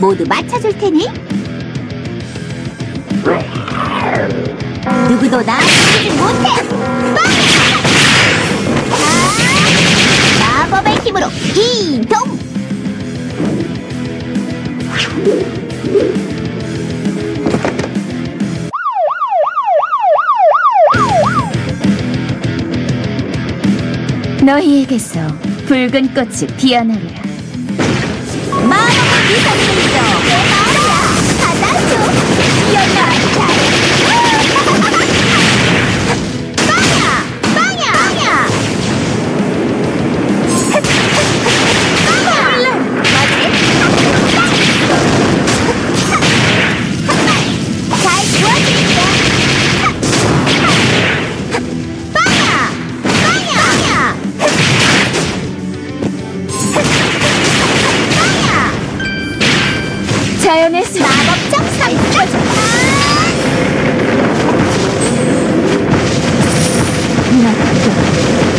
모두 맞춰줄 테니. 누구도 나 죽이지 못해. 아, 마법의 힘으로 이동! 너희에게서 붉은 꽃이 피어나리라. 자연의 수 마법적 상처 마